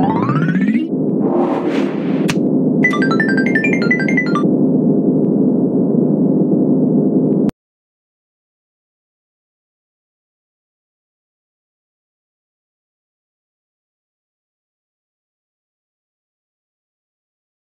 Bye.